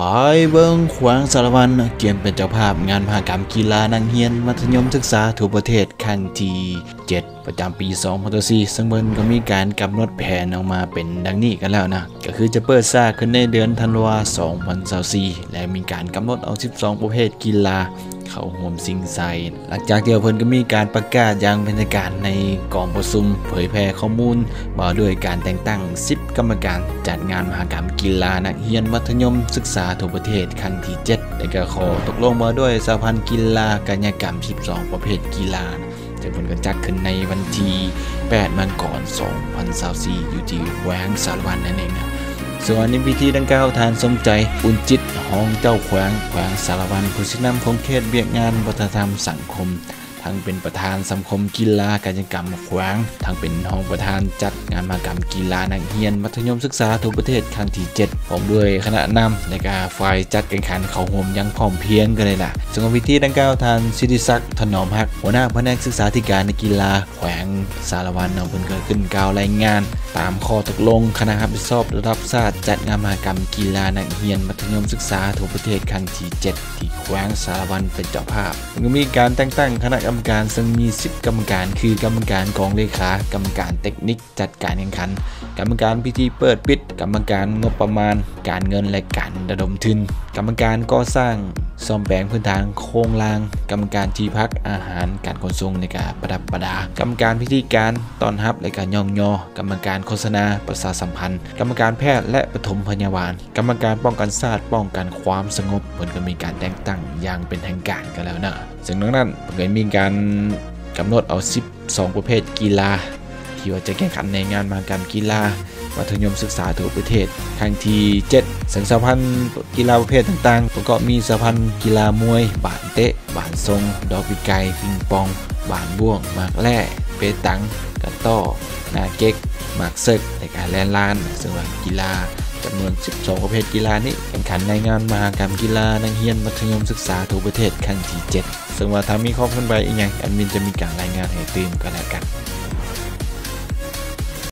ปอยเบิงขวางสารวันเกียมเป็นเจ้าภาพงานมหกรรมกีฬานังเฮียน มัธยมศึกษาทั่วประเทศครั้งที่7ประจำปี2024ซึ่งเบิ่นก็มีการกำหนดแผนออกมาเป็นดังนี้กันแล้วนะ ก็คือจะเปิดซ่าขึ้นในเดือนธันวา2024และมีการกำหนดเอา 12 ประเภทกีฬา เข้าร่วมสิงใส่หลังจากที่เพิ่นก็มีการประกาศอย่างเป็นทางการในกองประชุม เผยแพร่ข้อมูลมาด้วยการแต่งตั้ง 10 กรรมการจัดงานมหกรรมกีฬานักเรียนมัธยมศึกษาทั่วประเทศครั้งที่7และก็ขอตกลงมาด้วยสหพันธ์กีฬากายกรรม 12 ประเภทกีฬาจะเพิ่นก็จัดขึ้นในวันที่8มันก่อน 2024อยู่ที่แหวงสารวันนั่นเองนะ ส่วนในพิธีดังกล่าวทานสมใจอุ่นจิตห้องเจ้าแขวงแขวงสารวันผู้ชินำของเขตเบียกงานวัฒนธรรมสังคม ทั้งเป็นประธานสังคมกีฬาการจัดกรรมแขวงทั้งเป็นห้องประธานจัดงานมหกรรมกีฬานักเรียน มัธยมศึกษาทั่วประเทศครั้งที่7พร้อมด้วยคณะนำในการฝ่ายจัดการแข่งขันเขาห่มยังพร้อมเพรียงกันเลยล่ะซึ่งพิธีดังกล่าวทานสิทธิศักดิ์ถนอมฮักหัวหน้าแผนกศึกษาธิการในกีฬาแขวงสารวันเนาะเพิ่นก็ขึ้นกล่าวรายงาน ตามข้อตกลงคณะรับผิดชอบระดับชาติจัดงานมหกรรมกีฬานักเรียน มัธยมศึกษาทั่วประเทศครั้งที่7ที่แขวงสารวันเป็นเจ้าภาพก็มีการแต่งตั้งคณะกรรมการซึ่งมี 10 กรรมการ คือกรรมการกองเลขากรรมการเทคนิคจัดการแข่งขัน กรรมการพิธีเปิดปิด กรรมการงบประมาณ การเงินและการระดมทุน กรรมการก่อสร้างซ่อมแปลงพื้นทางโครงลาง กรรมการที่พักอาหารการขนส่งในการประดับประดา กรรมการพิธีการตอนรับและการย่องยอกรรมการโฆษณาประชาสัมพันธ์ กรรมการแพทย์และปฐมพยาบาล กรรมการป้องกันศาสตร์ป้องกันความสงบเพิ่นก็มีการแต่งตั้งอย่างเป็นทางการกันแล้วนะซึ่งดังนั้นเพิ่นมีการกำหนดเอา 12 ประเภทกีฬา ที่ว่าจะแข่งขันในงานมหกรรมกีฬา มัธยมศึกษาทั่วประเทศครั้งที่ 7 สังสพันธ์กีฬาประเภทต่างๆ ประกอบมีสพันธ์กีฬามวย บานเตะ บานทรง ดอกปีไก่ปิงปอง บานบ่วงหมากแร่เปตังกระต้อนาเก๊กหมากเซกในการแลนลานซึ่งว่ากีฬาจำนวน 12 ประเภทกีฬานี้แข่งขันในงานมหกรรมกีฬานักเรียนมัธยมศึกษาทั่วประเทศครั้งที่ 7 ซึ่งว่าถ้ามีข้อมูลใบอีกอย่างแอดมินจะมีการรายงานให้ตื่นก็แล้วกัน